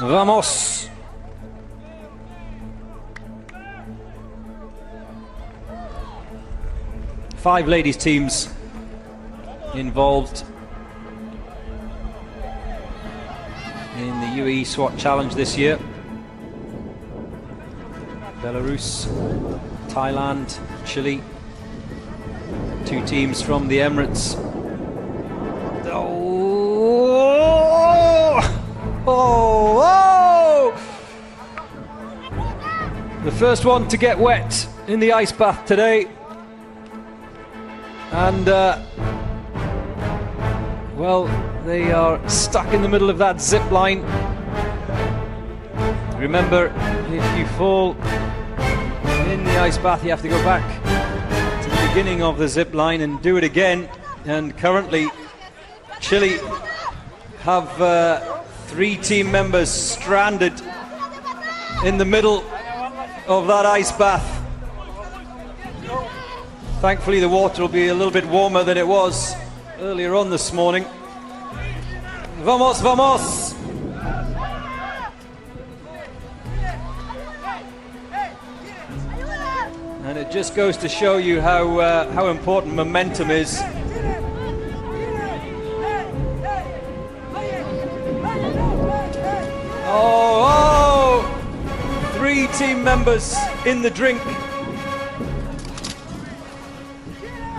Vamos! Five ladies teams involved in the UAE SWAT Challenge this year. Belarus, Thailand, Chile, two teams from the Emirates. Oh, oh, The first one to get wet in the ice bath today. And, uh, well, they are stuck in the middle of that zip line. Remember, if you fall in the ice bath, you have to go back to the beginning of the zip line and do it again. And currently, Chile have uh, three team members stranded in the middle of that ice bath. Thankfully, the water will be a little bit warmer than it was earlier on this morning. Vamos, vamos! And it just goes to show you how uh, how important momentum is. Three team members in the drink.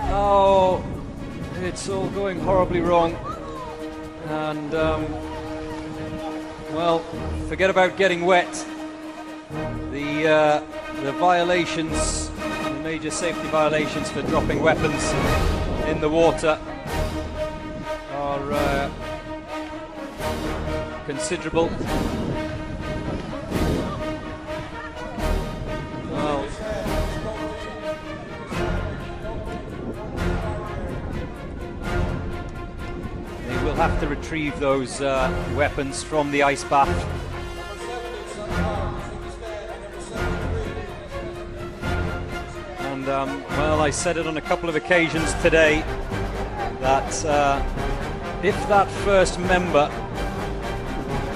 Oh, it's all going horribly wrong. And, um, well, forget about getting wet. The, uh, the violations, the major safety violations for dropping weapons in the water are uh, considerable. Have to retrieve those uh, weapons from the ice bath. And um, well, I said it on a couple of occasions today that uh, if that first member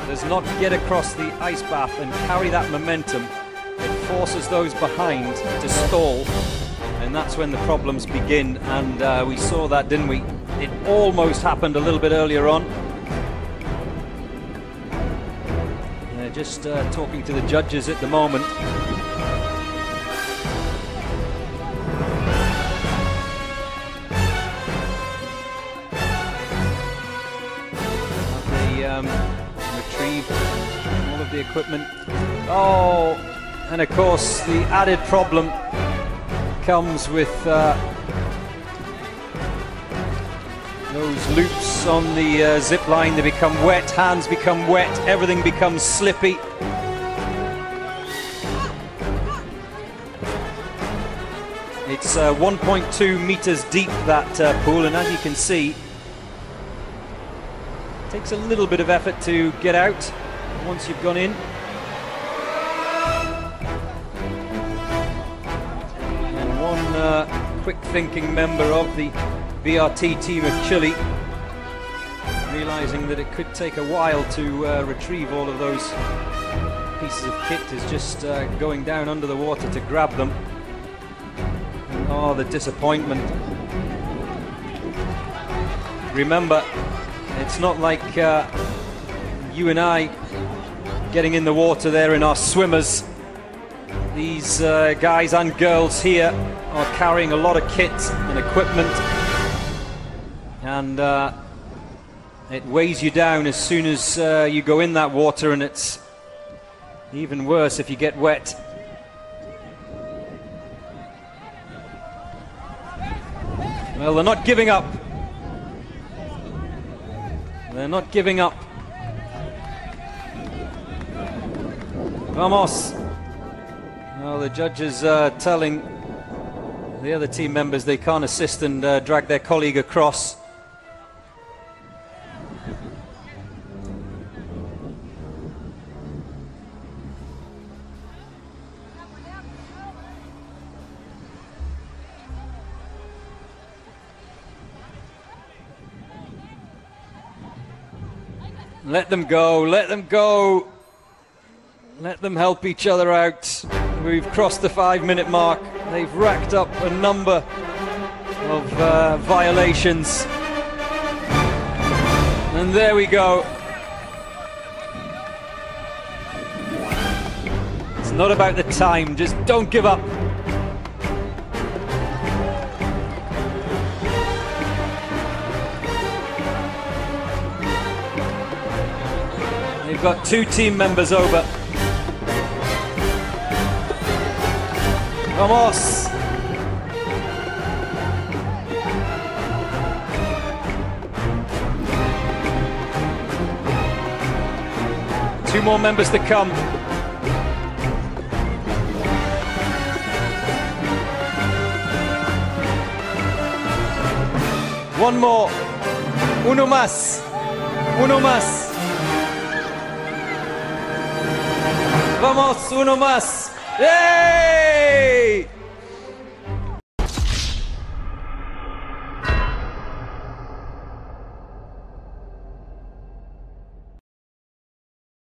does not get across the ice bath and carry that momentum, it forces those behind to stall, and that's when the problems begin. And uh, we saw that, didn't we? It almost happened a little bit earlier on. They're just uh, talking to the judges at the moment. They um, retrieve all of the equipment. Oh, and of course, the added problem comes with uh, those loops on the uh, zip line. They become wet, hands become wet, everything becomes slippy. It's uh, 1.2 meters deep that uh, pool, and as you can see, it takes a little bit of effort to get out once you've gone in. And one uh, quick thinking member of the BRT team of Chile, realizing that it could take a while to uh, retrieve all of those pieces of kit, is just uh, going down under the water to grab them. Oh, the disappointment. Remember, it's not like uh, you and I getting in the water there in our swimmers. These uh, guys and girls here are carrying a lot of kit and equipment, and uh, it weighs you down as soon as uh, you go in that water, and it's even worse if you get wet. Well, they're not giving up. They're not giving up. Vamos. Well, the judges are telling the other team members they can't assist and uh, drag their colleague across. Let them go, let them go. Let them help each other out. We've crossed the five minute mark. They've racked up a number of uh, violations. And there we go. It's not about the time, just don't give up. They've got two team members over. Vamos! Two more members to come. One more. Uno más. Uno más. Vamos, uno más. ¡Yay!